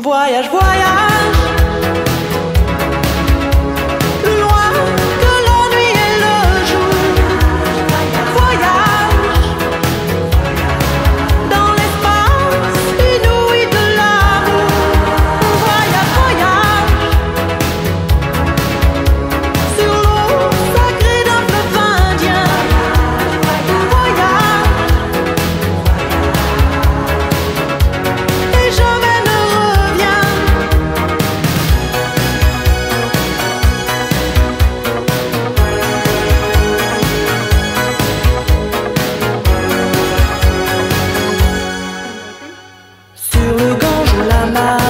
Voyage, voyage. sur le Gange, la main.